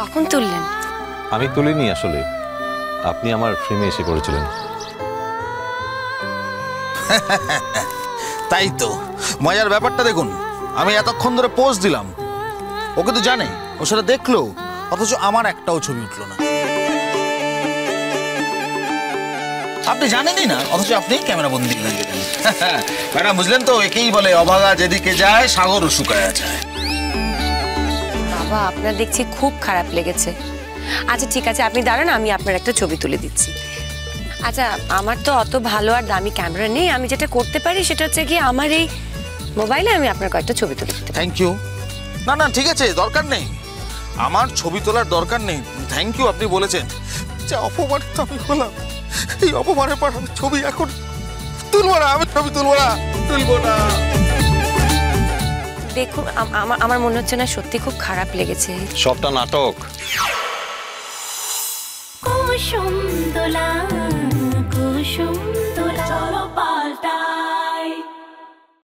কখন তুললেন? আমি তুলিনি আসলে। আপনি আমার ফ্রেমে এসে পড়েছিলেন। তাই তো। মজার ব্যাপারটা দেখুন আমি এতক্ষণ ধরে পোজ দিলাম। ওকে তো জানে ও সেটা দেখল অথচ আমার একটাও ছবি উঠল না। আপনি জানেনই না অথচ আপনি ক্যামেরা বন্দি ম্যাডাম বুঝলেন তো একেই বলে অভাগা যেদিকে যায় সাগর শুকায়া যায়। বাবা, আপনার দেখছি খুব খারাপ লেগেছে। আচ্ছা ঠিক আছে, আপনি দাঁড়ান, আমি আপনার একটা ছবি তুলে দিচ্ছি। আচ্ছা আমার তো অত ভালো আর দামি ক্যামেরা নেই, আমি যেটা করতে পারি সেটা হচ্ছে কি আমার এই মোবাইলে আমি আপনার কয়েকটা ছবি তুলে দিতে থ্যাংক ইউ না না, ঠিক আছে, দরকার নেই। আমার ছবি তোলার দরকার নেই। থ্যাংক ইউ আপনি বলেছেন। যে অপমানিত আমি হলাম। এই অপমানের পর ছবি এখন তুলবো না, আমি ছবি তুলবো না তুলবো না। দেখুন খুব আমার আমার মনে হচ্ছে না সত্যি খুব খারাপ লেগেছে। সবটা নাটক। কুসুম দোলা